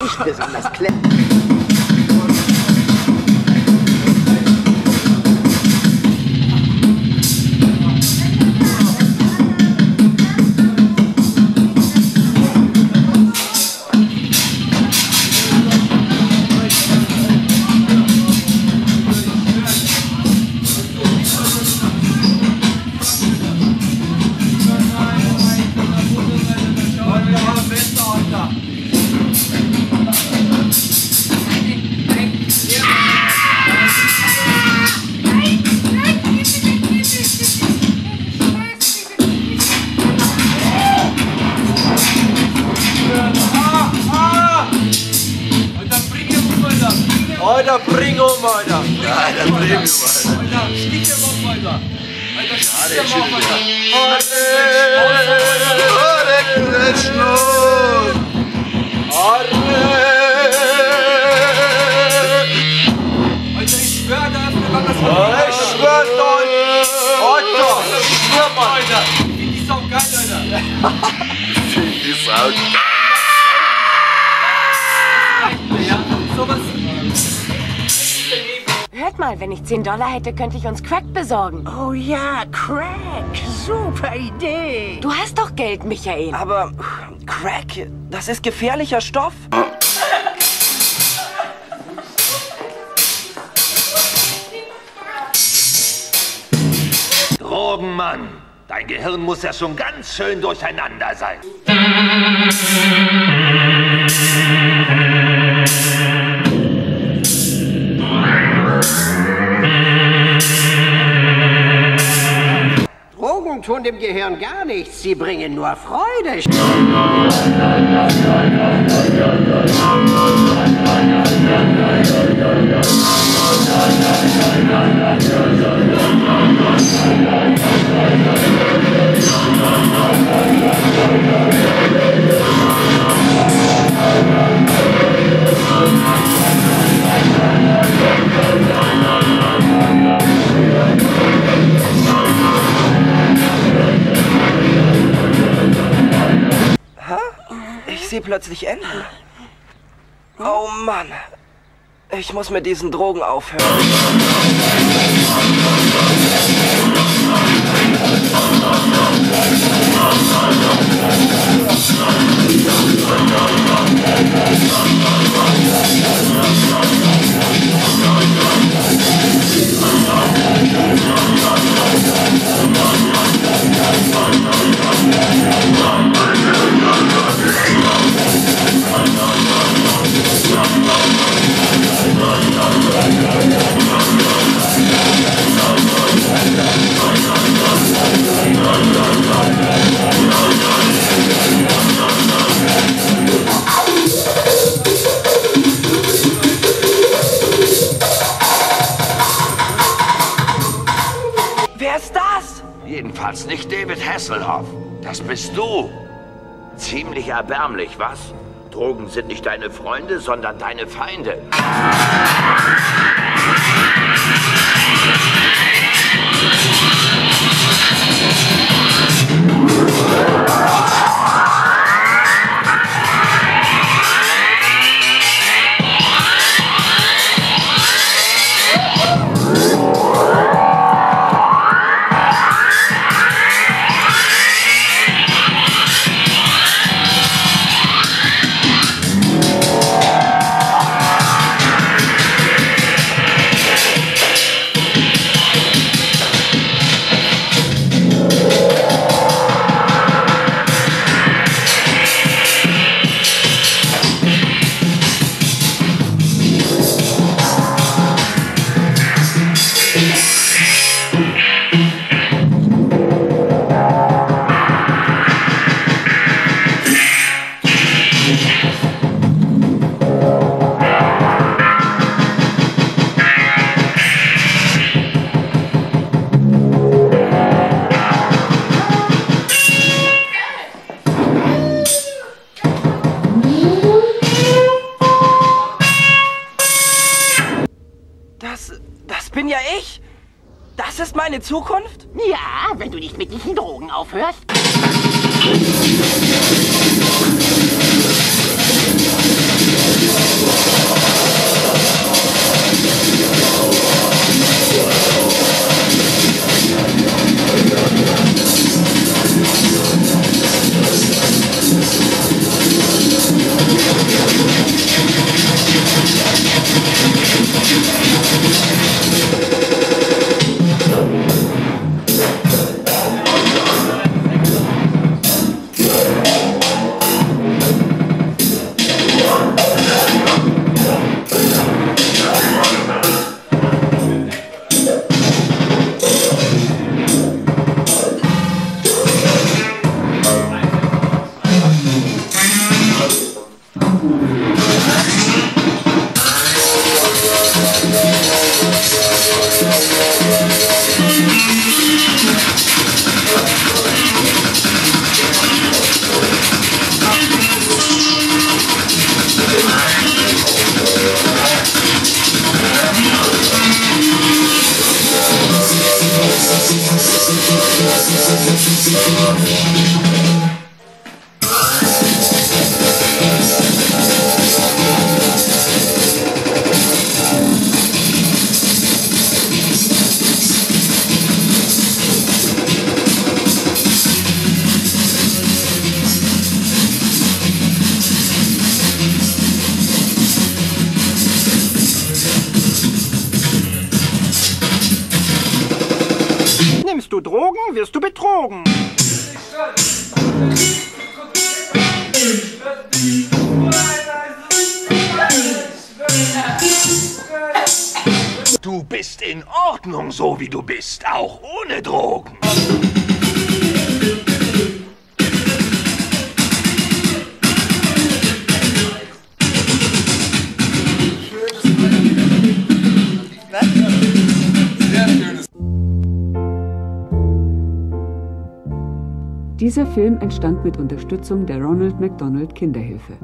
Nicht besonders clever. Alter, bring um, Alter. Ja, der Premium, Alter. Alter, stieg dir mal, Alter. Alter, der dir mal, schüttelt Alter. Mal, wenn ich 10 Dollar hätte, könnte ich uns Crack besorgen. Oh ja, Crack. Super Idee. Du hast doch Geld, Michael. Aber Crack, das ist gefährlicher Stoff. Drogenmann. Dein Gehirn muss ja schon ganz schön durcheinander sein. Drogen tun dem Gehirn gar nichts. Sie bringen nur Freude. Sehe plötzlich Enten. Oh Mann. Ich muss mit diesen Drogen aufhören. Jedenfalls nicht David Hasselhoff. Das bist du. Ziemlich erbärmlich, was? Drogen sind nicht deine Freunde, sondern deine Feinde. Meine Zukunft? Ja, wenn du nicht mit diesen Drogen aufhörst. Du Drogen, wirst du betrogen. Du bist in Ordnung, so wie du bist, auch ohne Drogen. Dieser Film entstand mit Unterstützung der Ronald McDonald Kinderhilfe.